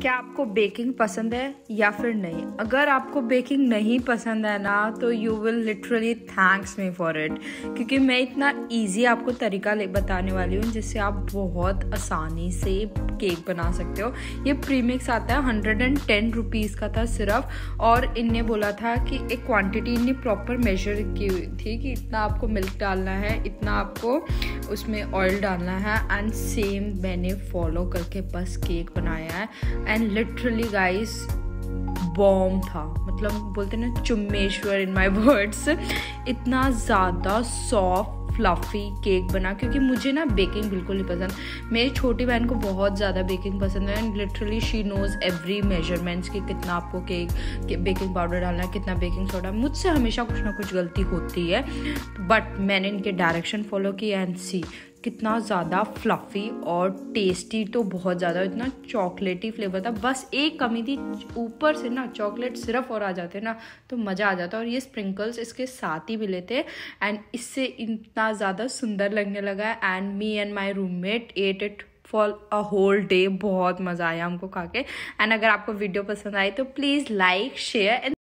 क्या आपको बेकिंग पसंद है या फिर नहीं? अगर आपको बेकिंग नहीं पसंद है ना तो you will literally thanks me for it क्योंकि मैं इतना इजी आपको तरीका ले बताने वाली हूँ, जिससे आप बहुत आसानी से केक बना सकते हो। ये प्रीमिक्स आता है हंड्रेड एंड टेन रुपीज़ का था सिर्फ़, और इनने बोला था कि एक क्वांटिटी इनने प्रॉपर मेजर की हुई थी कि इतना आपको मिल्क डालना है, इतना आपको उसमें ऑयल डालना है एंड सेम मैंने फॉलो करके बस केक बनाया है। एंड लिटरली गाइस बॉम था. मतलब बोलते ना चुम्मेश्वर इन माई वर्ड्स इतना ज़्यादा सॉफ्ट फ्लफ़ी केक बना क्योंकि मुझे ना बेकिंग बिल्कुल नहीं पसंद. मेरी छोटी बहन को बहुत ज़्यादा बेकिंग पसंद है and literally she knows every measurements कि कितना आपको केक के, बेकिंग पाउडर डालना है कितना बेकिंग सोडा मुझसे हमेशा कुछ ना कुछ गलती होती है बट मैंने इनके डायरेक्शन फॉलो किया एंड सी कितना ज़्यादा फ्लफ़ी और टेस्टी तो बहुत ज़्यादा, इतना चॉकलेटी फ्लेवर था। बस एक कमी थी, ऊपर से ना चॉकलेट सिर्फ़ और आ जाते ना तो मज़ा आ जाता। और ये स्प्रिंकल्स इसके साथ ही मिले थे एंड इससे इतना ज़्यादा सुंदर लगने लगा and me and my roommate ate it for a whole day बहुत मज़ा आया हमको खा के एंड अगर आपको वीडियो पसंद आई तो प्लीज़ लाइक शेयर एंड